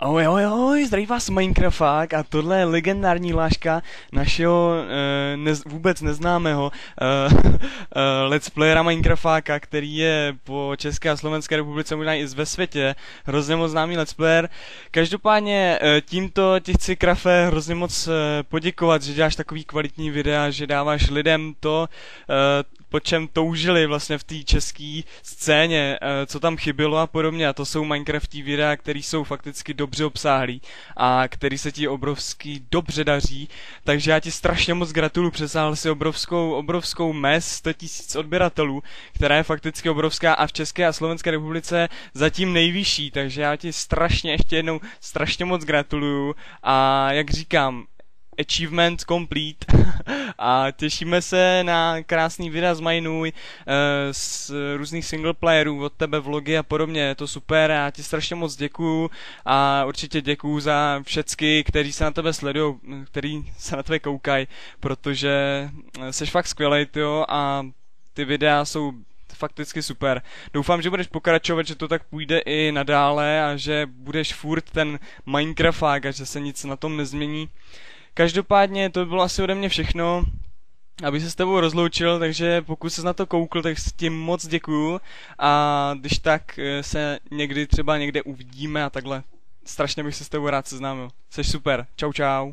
Ahoj, ahoj, ahoj, zdraví vás Minecraft a tohle je legendární láška našeho uh, nez, vůbec neznámého uh, uh, let's playera Minecraftáka, který je po České a Slovenské republice možná i ve světě hrozně moc známý let's player. Každopádně uh, tímto ti chci Krafe hrozně moc uh, poděkovat, že děláš takový kvalitní videa, že dáváš lidem to, uh, po čem toužili vlastně v té české scéně, eh, co tam chybělo a podobně. A to jsou Minecraftí videa, které jsou fakticky dobře obsáhlý a který se ti obrovský dobře daří. Takže já ti strašně moc gratuluju, přesáhl si obrovskou, obrovskou mes 100 tisíc odběratelů, která je fakticky obrovská a v České a Slovenské republice zatím nejvyšší. Takže já ti strašně ještě jednou strašně moc gratuluju a jak říkám, achievement complete a těšíme se na krásný videa z Mainuj, uh, z různých single playerů, od tebe vlogy a podobně, je to super, já ti strašně moc děkuju a určitě děkuju za všecky, kteří se na tebe sledují, který se na tebe koukají, protože jsi fakt skvělej, jo, a ty videa jsou fakticky super. Doufám, že budeš pokračovat, že to tak půjde i nadále a že budeš furt ten Minecraft a že se nic na tom nezmění. Každopádně to by bylo asi ode mě všechno, aby se s tebou rozloučil, takže pokud se na to koukl, tak s tím moc děkuju a když tak eh, se někdy třeba někde uvidíme a takhle. Strašně bych se s tebou rád seznámil. Jsi super. Čau čau.